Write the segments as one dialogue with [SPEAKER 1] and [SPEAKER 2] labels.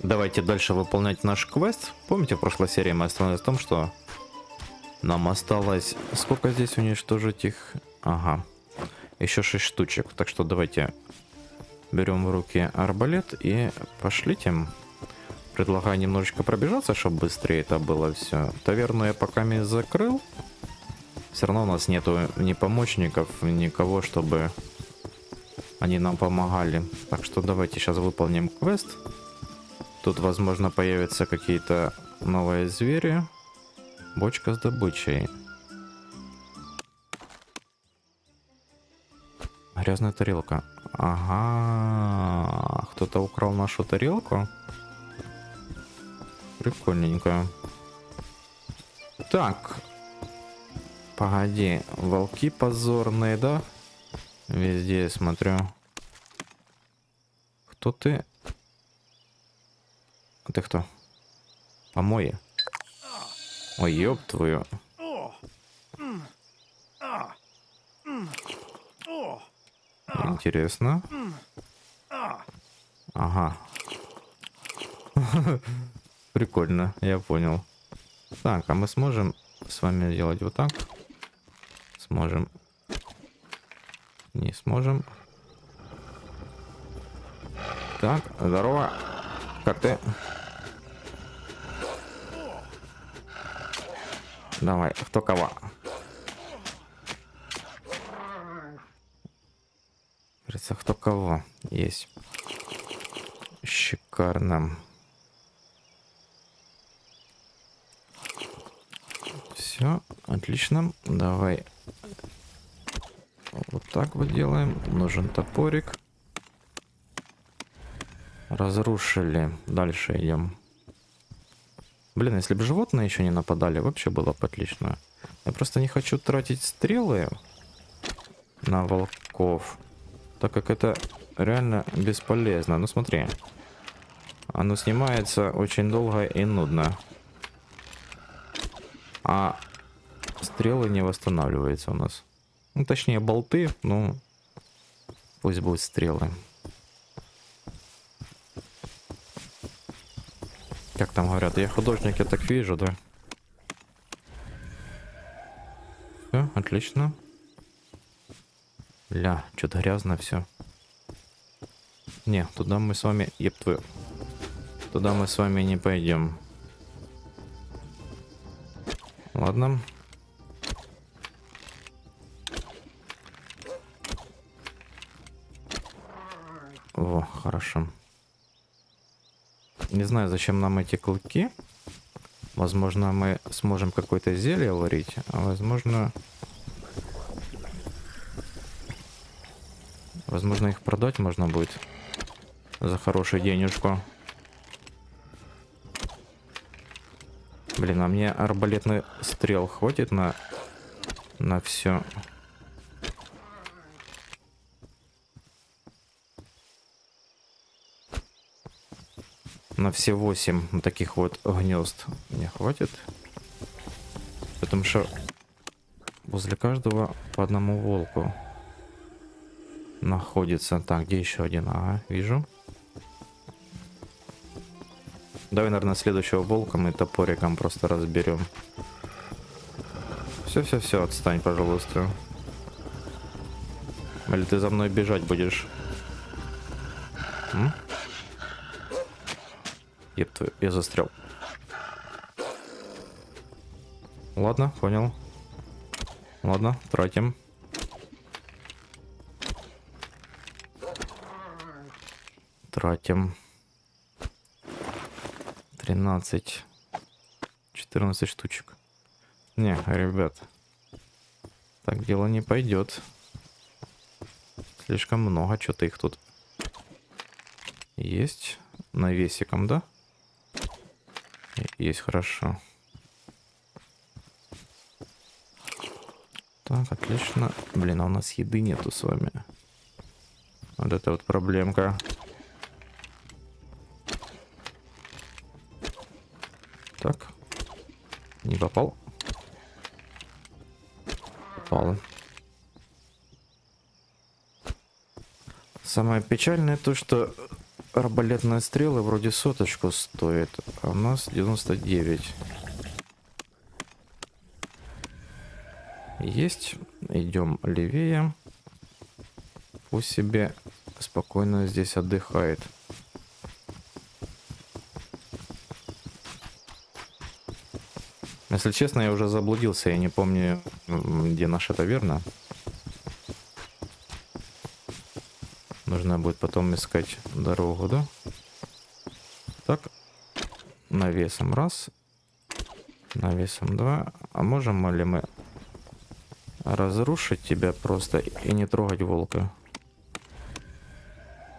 [SPEAKER 1] Давайте дальше выполнять наш квест. Помните, в прошлой серии мы остановились в том, что нам осталось... Сколько здесь уничтожить их? Ага. Еще 6 штучек. Так что давайте берем в руки арбалет и пошлите. Предлагаю немножечко пробежаться, чтобы быстрее это было все. Таверну я пока не закрыл. Все равно у нас нету ни помощников, никого, чтобы они нам помогали. Так что давайте сейчас выполним квест. Тут, возможно, появятся какие-то новые звери. Бочка с добычей. Грязная тарелка. Ага, кто-то украл нашу тарелку. Прикольненько. Так. Погоди, волки позорные, да? Везде я смотрю. Кто ты? А ты кто? Помои. Ой, ёб твою. Интересно. Ага. Прикольно, я понял. Так, а мы сможем с вами делать вот так? Сможем. Не сможем. Так, здорово. Как ты? Давай, кто кого? Кажется, кто кого есть. Шикарно. Все, отлично. Давай вот так вот делаем. Нужен топорик. Разрушили. Дальше идем. Блин, если бы животные еще не нападали, вообще было бы отлично. Я просто не хочу тратить стрелы на волков, так как это реально бесполезно. Ну смотри, оно снимается очень долго и нудно. А стрелы не восстанавливаются у нас. Ну, точнее, болты, ну, пусть будут стрелы. Как там говорят, я художник, я так вижу, да? Все, отлично. Ля, что-то грязно все. Не, туда мы с вами... Еп твою. Туда мы с вами не пойдем. Ладно. О, хорошо. Не знаю, зачем нам эти клыки. Возможно, мы сможем какое-то зелье варить, а возможно... Возможно, их продать можно будет за хорошую денежку. Блин, а мне арбалетный стрел хватит на, на все. На все 8 таких вот гнезд мне хватит. Потому что возле каждого по одному волку находится. Так, где еще один? Ага, вижу. Давай, наверное, следующего волка мы топориком просто разберем. Все-все-все, отстань, пожалуйста. Или ты за мной бежать будешь? М? Еб твою, я застрял. Ладно, понял. Ладно, тратим. Тратим. 13. 14 штучек. Не, ребят. Так дело не пойдет. Слишком много что-то их тут есть. Навесиком, да? Есть, хорошо. Так, отлично. Блин, а у нас еды нету с вами. Вот это вот проблемка. Так. Не попал. Попал. Самое печальное то, что арбалетные стрелы вроде соточку стоит, а у нас 99. Есть. Идем левее. Пусть себе спокойно здесь отдыхает. Если честно, я уже заблудился, я не помню, где наша таверна. Нужно будет потом искать дорогу, да? Так, навесом раз, навесом два. А можем ли мы разрушить тебя просто и не трогать волка?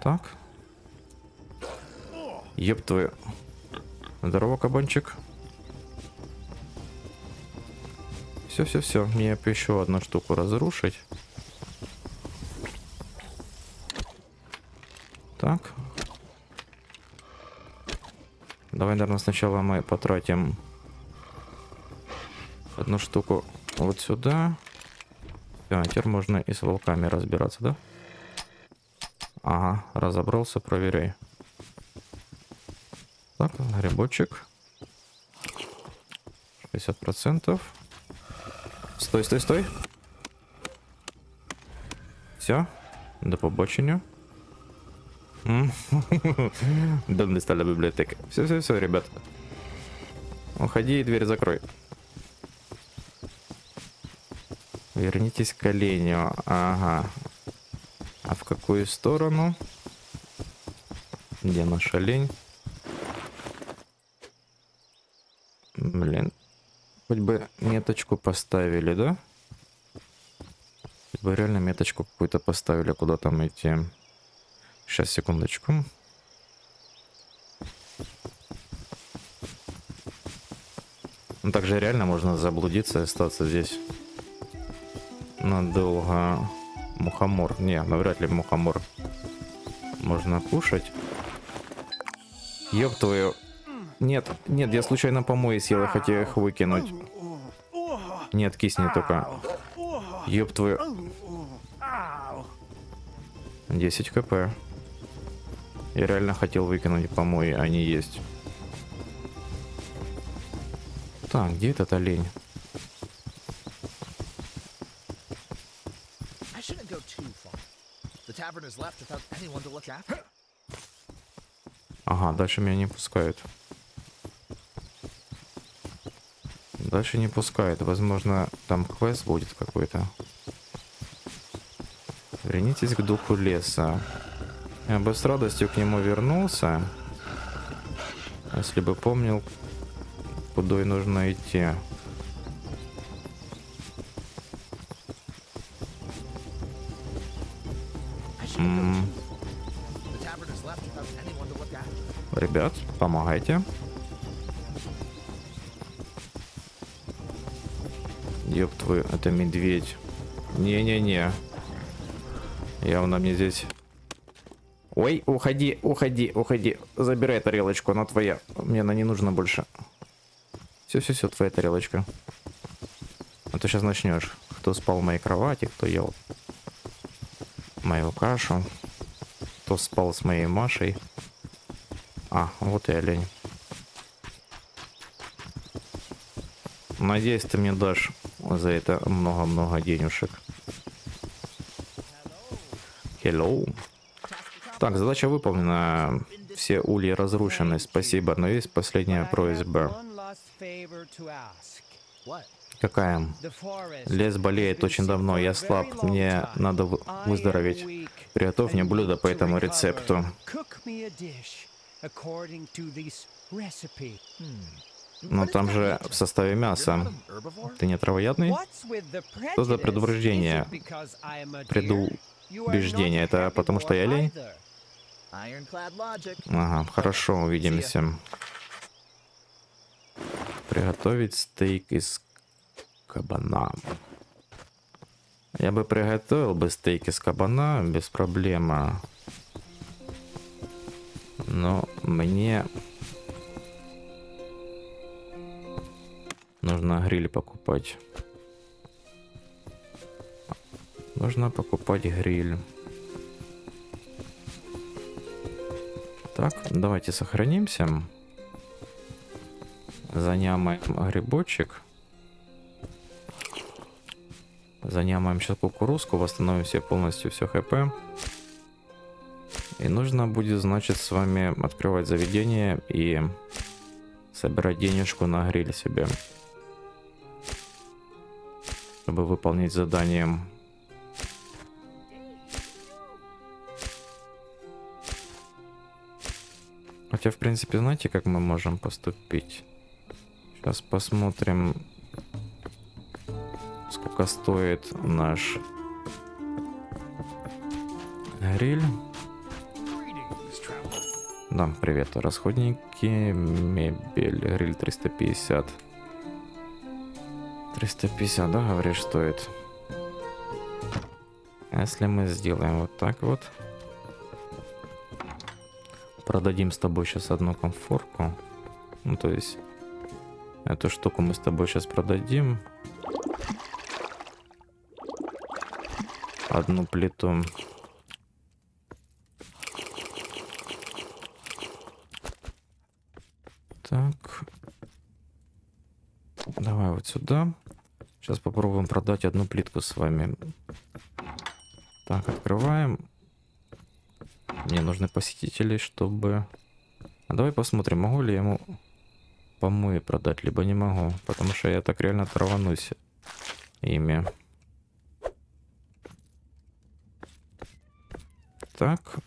[SPEAKER 1] Так. Еб твою. Здорово, кабанчик. Все, все, все. Мне еще одну штуку разрушить. Так. Давай, наверное, сначала мы потратим одну штуку вот сюда. Все, теперь можно и с волками разбираться, да? Ага, разобрался, проверяй. Так, грибочек. 60%. Стой, стой, стой. Все. До побачення. Дом стала библиотека. Все, все, все, ребят. Уходи и дверь закрой. Вернитесь к оленю. Ага. А в какую сторону? Где наш олень? Блин. Хоть бы меточку поставили, да? Хоть бы реально меточку какую-то поставили, куда там идти. Сейчас, секундочку. Ну, также реально можно заблудиться и остаться здесь надолго. Мухомор. Не, навряд ли мухомор можно кушать. Ёб твою. Нет, нет, я случайно помои съел, я хотел их выкинуть. Нет, кисни только. Ёб твою. 10 кп. Я реально хотел выкинуть помои, они есть. Так, где этот олень? Ага, дальше меня не пускают. Дальше не пускают. Возможно, там квест будет какой-то. Вернитесь к духу леса. Я бы с радостью к нему вернулся, если бы помнил, куда и нужно идти. М. Ребят, помогайте. Ёб твою, это медведь. Не-не-не. Явно мне здесь Ой, уходи, уходи, уходи. Забирай тарелочку, она твоя. Мне она не нужна больше. Все-все-все, твоя тарелочка. А то сейчас начнешь. Кто спал в моей кровати, кто ел мою кашу. Кто спал с моей Машей. А, вот и олень. Надеюсь, ты мне дашь за это много-много денежек. Hello. Так, задача выполнена. Все ульи разрушены, спасибо. Но есть последняя просьба. Какая? Лес болеет очень давно, я слаб, мне надо выздороветь. Приготовь мне блюдо по этому рецепту. Но там же в составе мяса. Ты не травоядный? Что за предупреждение? Предубеждение. Это потому что я лень? Ага, хорошо, увидимся. Приготовить стейк из кабана. Я бы приготовил бы стейк из кабана без проблем. Но мне нужно гриль покупать. Нужно покупать гриль. Так, давайте сохранимся. Занямаем грибочек. Занямаем сейчас кукурузку, восстановим себе полностью все хп. И нужно будет, значит, с вами открывать заведение и собирать денежку на гриль себе. Чтобы выполнить задание. Хотя, в принципе, знаете, как мы можем поступить? Сейчас посмотрим, сколько стоит наш гриль. Да, привет, расходники, мебель, гриль 350. 350, да, говоришь, стоит? Если мы сделаем вот так вот, продадим с тобой сейчас одну комфорку, ну то есть эту штуку мы с тобой сейчас продадим, одну плиту Так. Давай вот сюда. Сейчас попробуем продать одну плитку с вами. Так, открываем. Мне нужны посетители, чтобы... А давай посмотрим, могу ли я ему помои продать, либо не могу. Потому что я так реально траванусь ими. Так.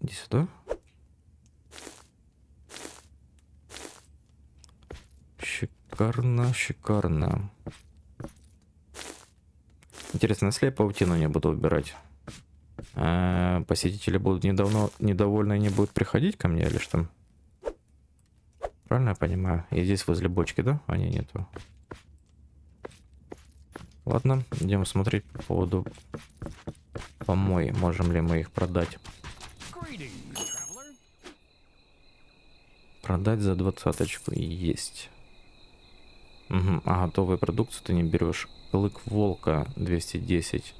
[SPEAKER 1] Иди сюда. Шикарно, шикарно. Интересно, если я паутину не буду убирать, а посетители будут недавно недовольны и не будут приходить ко мне или что? Правильно я понимаю? И здесь возле бочки, да? А не, нету. Ладно, идем смотреть по поводу помой. Можем ли мы их продать? Продать за двадцаточку есть. Угу. А готовую продукцию ты не берешь. Клык волка 210.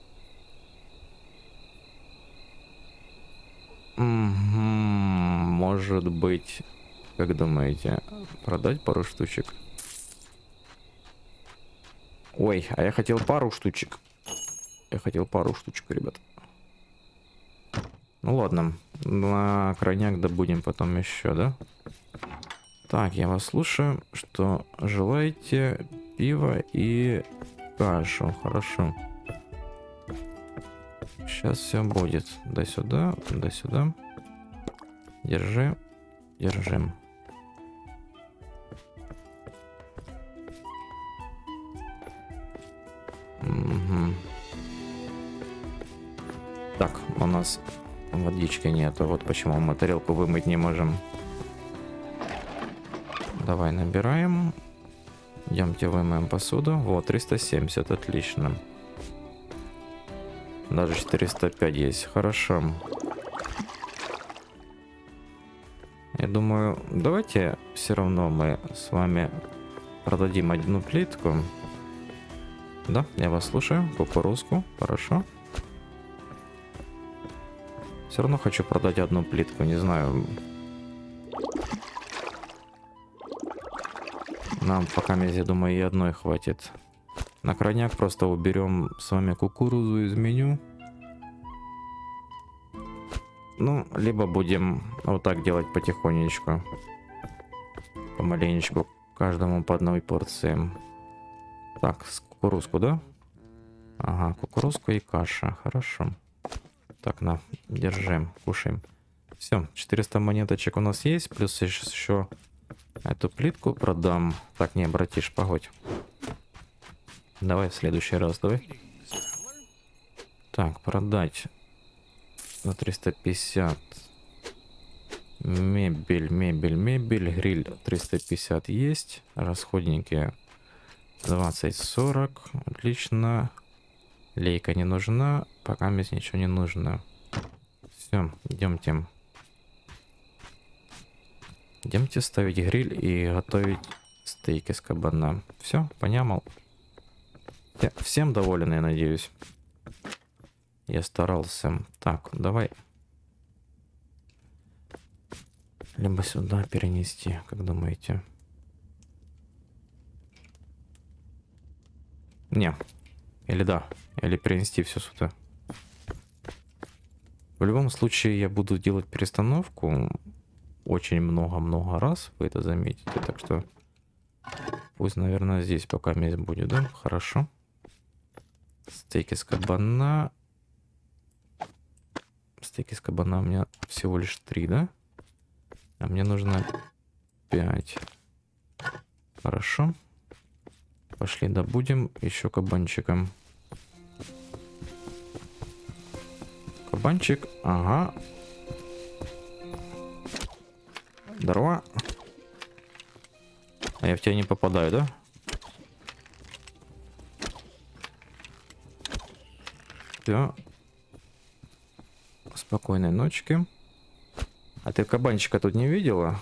[SPEAKER 1] Может быть, как думаете, продать пару штучек? Ой, а я хотел пару штучек. Я хотел пару штучек, ребят. Ну ладно, на крайняк добудем потом еще, да? Так, я вас слушаю. Что желаете? Пиво и кашу. Хорошо. Сейчас все будет. До сюда, до сюда. Держи. Держим. Угу. Так, у нас водички нету. Вот почему мы тарелку вымыть не можем. Давай набираем. Идемте вымоем посуду. Вот, 370, отлично. Даже 405 есть, хорошо. Я думаю, давайте все равно мы с вами продадим одну плитку. Да, я вас слушаю. Кукурузку, хорошо. Все равно хочу продать одну плитку, не знаю, Нам пока, я думаю, и одной хватит. На крайняк просто уберем с вами кукурузу из меню. Ну, либо будем вот так делать потихонечку. Помаленечку. Каждому по одной порции. Так, с кукурузку, да? Ага, кукурузку и каша. Хорошо. Так, на, держим, кушаем. Все, 400 монеточек у нас есть. Плюс еще Эту плитку продам. Так, не, братиш, погодь. Давай в следующий раз, давай. Так, продать за 350. Мебель, мебель, мебель. Гриль 350 есть. Расходники 20-40. Отлично. Лейка не нужна. Пока мне ничего не нужно. Все, идемте. Идемте ставить гриль и готовить стейки с кабана. Все, понял. Всем доволен, я надеюсь. Я старался. Так, давай. Либо сюда перенести, как думаете? Не. Или да. Или перенести все сюда. В любом случае я буду делать перестановку очень много-много раз, вы это заметите. Так что пусть, наверное, здесь пока месть будет, да? Хорошо. Стейки с кабана. Стейки с кабана у меня всего лишь три, да? А мне нужно 5. Хорошо. Пошли добудем еще кабанчиком. Кабанчик, ага. Здорово. А я в тебя не попадаю, да? Все. Спокойной ночки. А ты кабанчика тут не видела?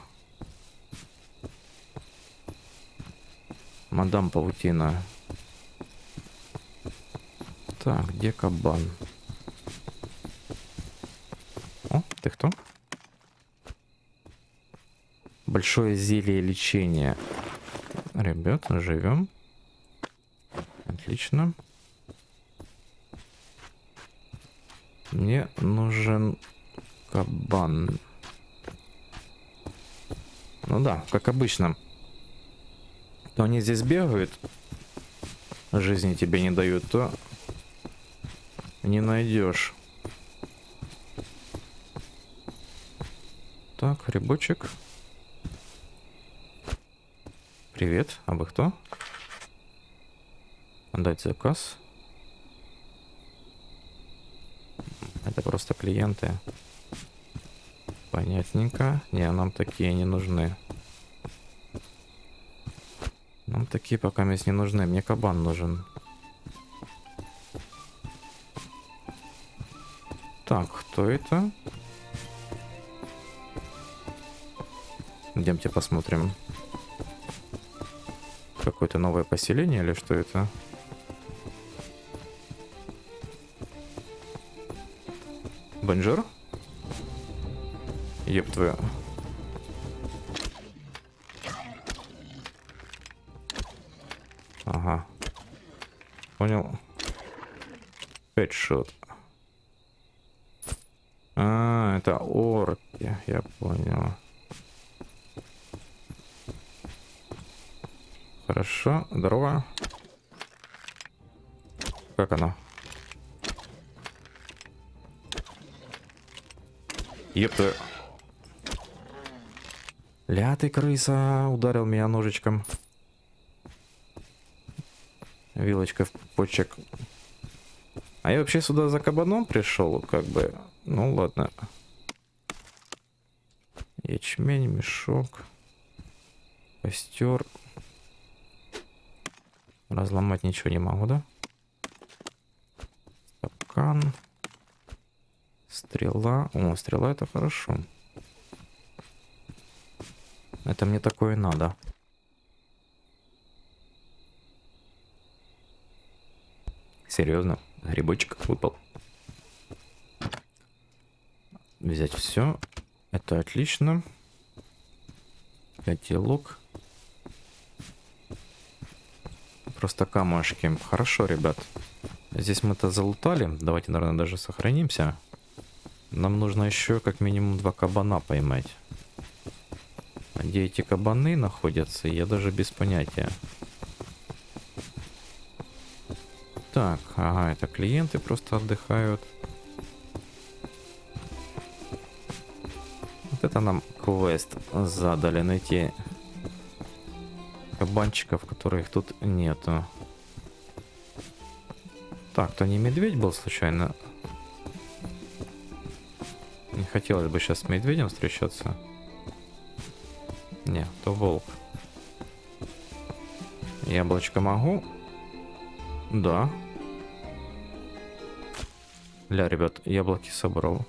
[SPEAKER 1] Мадам Паутина. Так, где кабан? О, ты кто? Большое зелье лечения. Ребят, живем. Отлично. Мне нужен кабан. Ну да, как обычно. То они здесь бегают, жизни тебе не дают, то не найдешь. Так, грибочек. Привет, а вы кто? Дать заказ. Это просто клиенты. Понятненько. Не, нам такие не нужны. Нам такие пока здесь не нужны. Мне кабан нужен. Так, кто это? Идемте посмотрим. Какое-то новое поселение или что это? Bonjour? Еб твою. Ага. Понял. Хедшот. А, это орки, я понял. Хорошо, здорово. Как оно? Ёпта. Ля ты, крыса, ударил меня ножичком. Вилочка в почек. А я вообще сюда за кабаном пришел, как бы. Ну ладно. Ячмень, мешок. Костер. Разломать ничего не могу, да? Стакан. Стрела. О, стрела это хорошо. Это мне такое надо. Серьезно, грибочек выпал. Взять все. Это отлично. Котелок. Просто камушки. Хорошо, ребят. Здесь мы-то залутали. Давайте, наверное, даже сохранимся. Нам нужно еще как минимум два кабана поймать. Где эти кабаны находятся, я даже без понятия. Так, ага, это клиенты просто отдыхают. Вот это нам квест задали найти кабанчиков, которых тут нету. Так, то не медведь был случайно? Хотелось бы сейчас с медведем встречаться. Не, то волк. Яблочко могу? Да. Ля, ребят, яблоки собрал.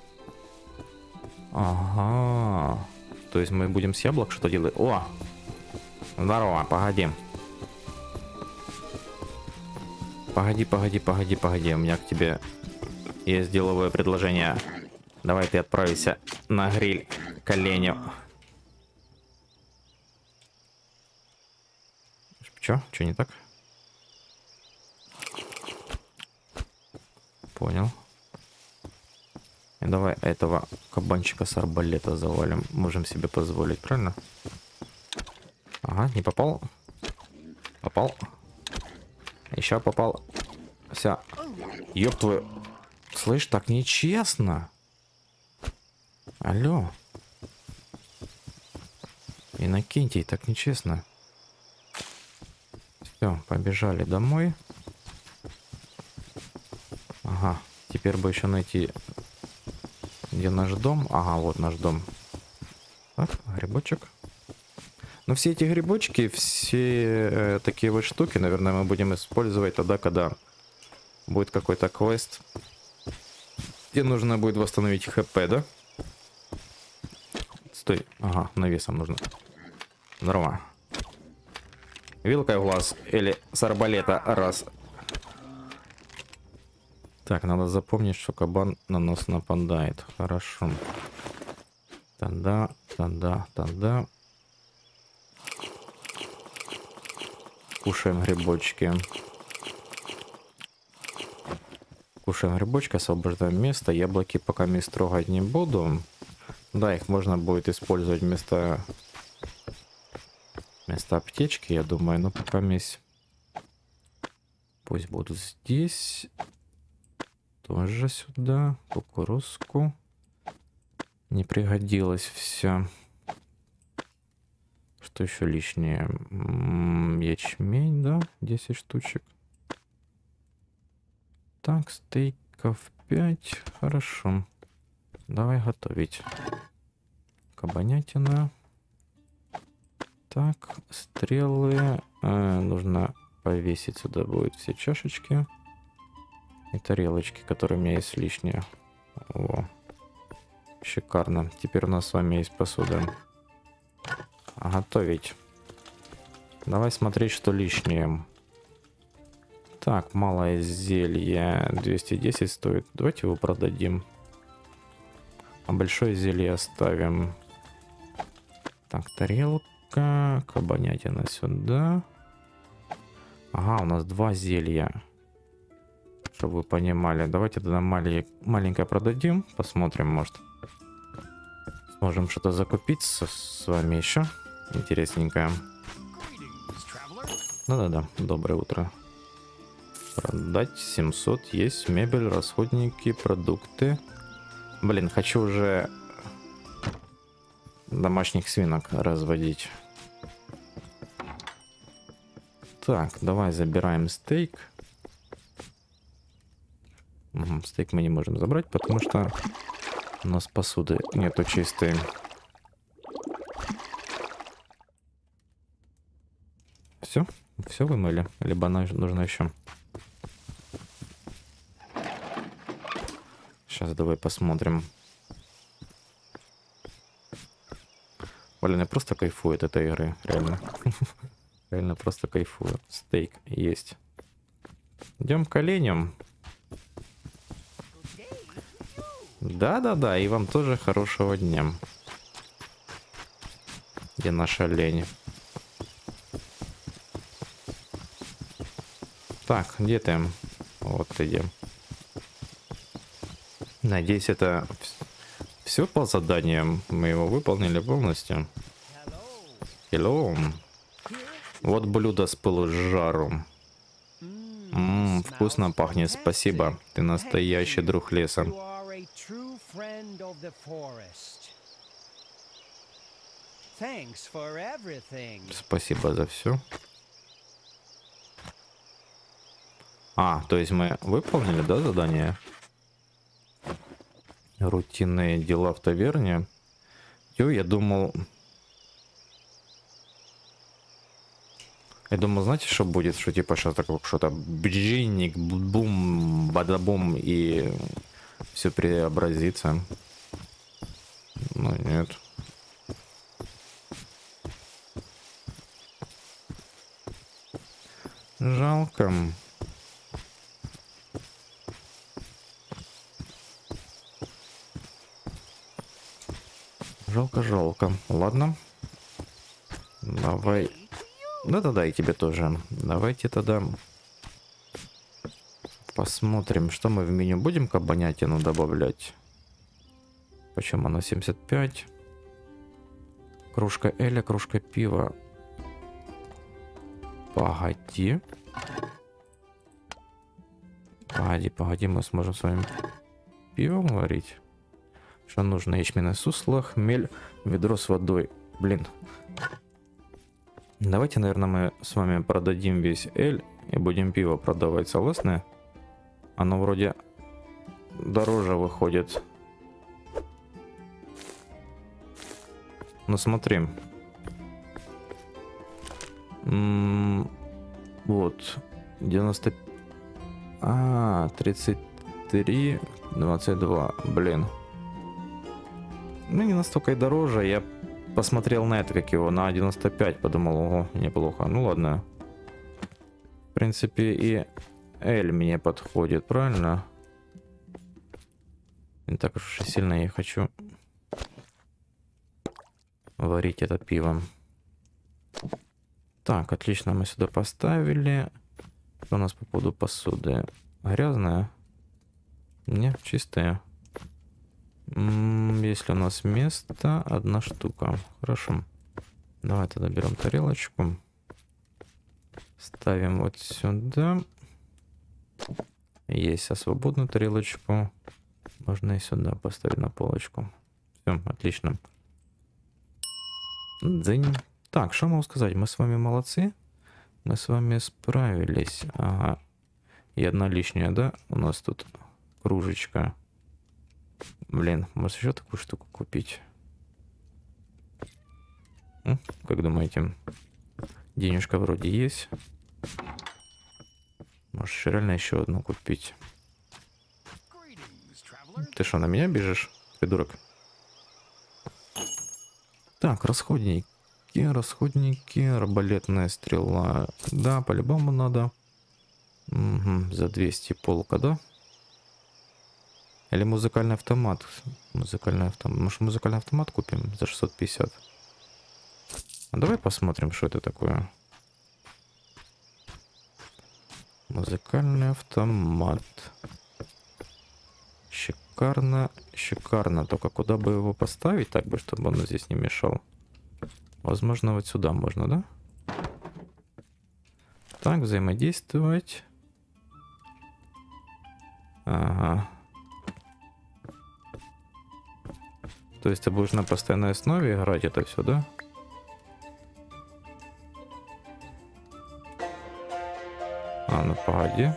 [SPEAKER 1] Ага. То есть мы будем с яблок что делать? О! Здорово, погоди. Погоди, погоди, погоди, погоди. У меня к тебе есть деловое предложение. Давай ты отправишься на гриль к оленю. Чё? Чё не так? Понял. И давай этого кабанчика с арбалета завалим. Можем себе позволить, правильно? Ага, не попал. Попал. Еще попал. Вся. Ёб твою. Слышь, так нечестно. Алло. Иннокентий, так нечестно. Все, побежали домой. Ага, теперь бы еще найти, где наш дом. Ага, вот наш дом. Так, грибочек. Но все эти грибочки, все э, такие вот штуки, наверное, мы будем использовать тогда, когда будет какой-то квест, где нужно будет восстановить хп, да? Стой. Ага, навесом нужно. Здорово. Вилкой в глаз или с арбалета раз. Так, надо запомнить, что кабан на нас нападает. Хорошо. Тогда, тогда, тогда. Кушаем грибочки. Кушаем грибочки, освобождаем место. Яблоки пока не трогать не буду. Да, их можно будет использовать вместо вместо аптечки, я думаю, но пока месть. Пусть будут здесь. Тоже сюда. Кукурузку. Не пригодилось все. Что еще лишнее? Ячмень, да? 10 штучек. Так, стейков 5. Хорошо. Давай готовить. Кабанятина. Так, стрелы. Э, нужно повесить сюда будет все чашечки. И тарелочки, которые у меня есть лишние. О, шикарно. Теперь у нас с вами есть посуда. Готовить. Давай смотреть, что лишнее. Так, малое зелье 210 стоит. Давайте его продадим. А большое зелье оставим. Так, тарелка. Кабанятина сюда. Ага, у нас два зелья. Чтобы вы понимали. Давайте тогда малень... маленькое продадим. Посмотрим, может. Сможем что-то закупить с, с вами еще. Интересненькое. Да-да-да, доброе утро. Продать 700. Есть мебель, расходники, продукты. Блин, хочу уже домашних свинок разводить. Так, давай забираем стейк. Угу, стейк мы не можем забрать, потому что у нас посуды нету чистой. Все? Все вымыли? Либо нужно еще? Сейчас давай посмотрим. Блин, я просто кайфую от этой игры, реально. Реально просто кайфую. Стейк есть. Идем к оленям. Да-да-да, и вам тоже хорошего дня. Где наш олень? Так, где ты? Вот где. Надеюсь, это все по заданиям. Мы его выполнили полностью. Hello. Вот блюдо с пылу жару. Ммм, вкусно пахнет, спасибо. Ты настоящий друг леса. Спасибо за все. А, то есть мы выполнили, да, задание? Рутинные дела в таверне. Ё, я думал, Я думал, знаете, что будет? Что типа сейчас такое что-то бджинник, бум, бадабум и все преобразится. Но нет. Жалко. Жалко, жалко. Ладно. Давай Да-да-да, и тебе тоже. Давайте тогда посмотрим, что мы в меню будем кабанятину добавлять. Почему она 75? Кружка Эля, кружка пива. Погоди. Погоди, погоди, мы сможем с вами пивом варить. Что нужно? Ячменное сусло, хмель, ведро с водой. Блин. Давайте, наверное, мы с вами продадим весь эль и будем пиво продавать. Согласны? Оно вроде дороже выходит. Ну смотри. М -м вот. 90... А, 33, 22. Блин. Ну, не настолько и дороже. Я посмотрел на это, как его, на 95. Подумал, ого, неплохо. Ну, ладно. В принципе, и L мне подходит, правильно? Не так уж и сильно я хочу варить это пивом. Так, отлично, мы сюда поставили. Что у нас по поводу посуды? Грязная? Не, чистая. Если у нас место, одна штука. Хорошо. Давай тогда берем тарелочку. Ставим вот сюда. Есть, а свободную тарелочку можно и сюда поставить на полочку. Все, отлично. Дзынь. Так, что могу сказать? Мы с вами молодцы. Мы с вами справились. Ага. И одна лишняя, да? У нас тут кружечка. Блин, может еще такую штуку купить? Ну, как думаете? Денежка вроде есть. Может, реально еще одну купить? Ты что, на меня бежишь, придурок? Так, расходники, расходники, арбалетная стрела. Да, по-любому надо. Угу, за 200 полка, да? Или музыкальный автомат. Музыкальный автомат. Может, музыкальный автомат купим за 650? А давай посмотрим, что это такое. Музыкальный автомат. Шикарно, шикарно. Только куда бы его поставить, так бы, чтобы он здесь не мешал? Возможно, вот сюда можно, да? Так, взаимодействовать. Ага. То есть ты будешь на постоянной основе играть это все, да? А, ну погоди.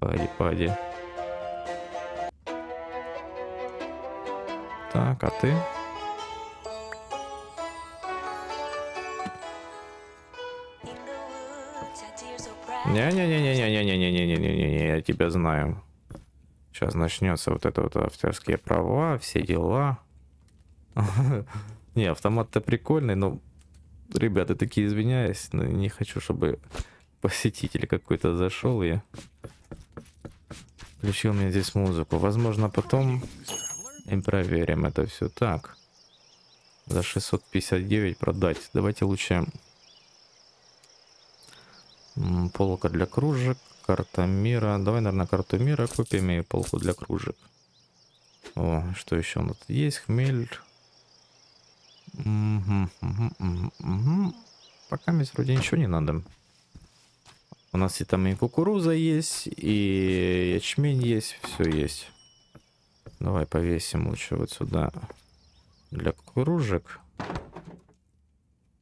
[SPEAKER 1] Погоди, погоди. Так, а ты? Не-не-не-не-не-не-не-не-не-не-не, я тебя знаю. Сейчас начнется вот это вот авторские права, все дела. Не, автомат-то прикольный, но, ребята, такие извиняюсь, но не хочу, чтобы посетитель какой-то зашел и включил мне здесь музыку. Возможно, потом и проверим это все так. За 659 продать. Давайте лучше полка для кружек. Карта мира. Давай, наверное, карту мира купим и полку для кружек. О, что еще у нас есть? Хмель. Угу, угу, угу, угу. Пока мне вроде ничего не надо. У нас и там и кукуруза есть, и ячмень есть, все есть. Давай повесим лучше вот сюда для кружек.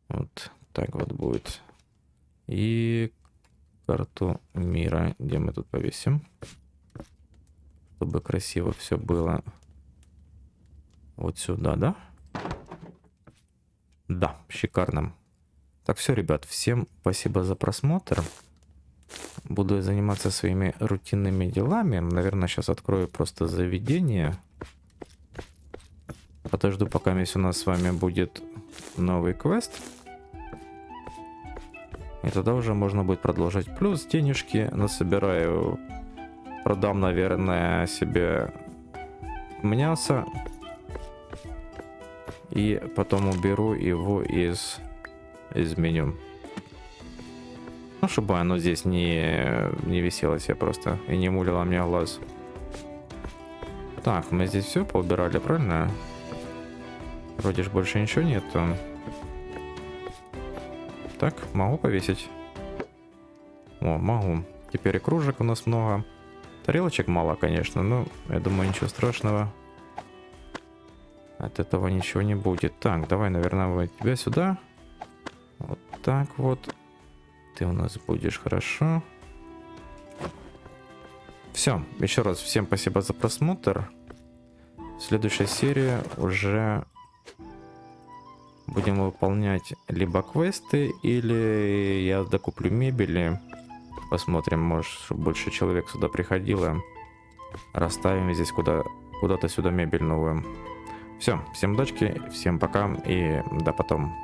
[SPEAKER 1] Вот так вот будет. И карту мира, где мы тут повесим, чтобы красиво все было. Вот сюда, да? Да, шикарно. Так, все, ребят, всем спасибо за просмотр. Буду заниматься своими рутинными делами. Наверное, сейчас открою просто заведение. Подожду, пока у нас с вами будет новый квест. И тогда уже можно будет продолжать. Плюс денежки насобираю. продам, наверное, себе мясо. И потом уберу его из, из меню. Ну, чтобы оно здесь не, не висело себе просто и не мулило мне глаз. Так, мы здесь все поубирали, правильно? Вроде ж больше ничего нету. Так, могу повесить? О, могу. Теперь и кружек у нас много. Тарелочек мало, конечно, но я думаю, ничего страшного. От этого ничего не будет. Так, давай, наверное, вот тебя сюда. Вот так вот. Ты у нас будешь хорошо. Все, еще раз всем спасибо за просмотр. В следующей серии уже будем выполнять либо квесты, или я докуплю мебели. Посмотрим, может, больше человек сюда приходило. Расставим здесь куда, куда-то сюда мебель новую. Все, всем удачки, всем пока и до потом.